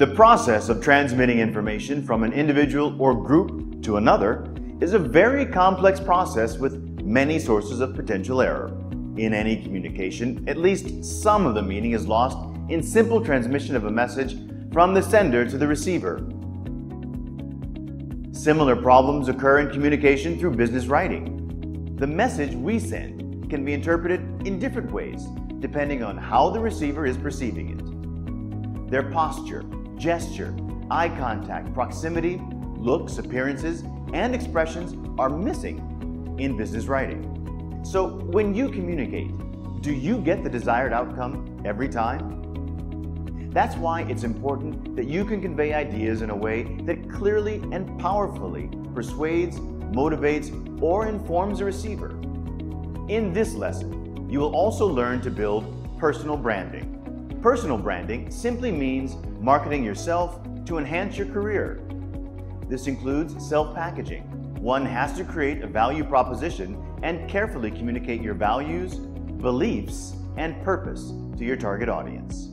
The process of transmitting information from an individual or group to another is a very complex process with many sources of potential error. In any communication, at least some of the meaning is lost in simple transmission of a message from the sender to the receiver. Similar problems occur in communication through business writing. The message we send can be interpreted in different ways depending on how the receiver is perceiving it. Their posture, gesture, eye contact, proximity, looks, appearances, and expressions are missing in business writing. So when you communicate, do you get the desired outcome every time? That's why it's important that you can convey ideas in a way that clearly and powerfully persuades, motivates, or informs the receiver. In this lesson, you will also learn to build personal branding. Personal branding simply means marketing yourself to enhance your career. This includes self-packaging. One has to create a value proposition and carefully communicate your values, beliefs, and purpose to your target audience.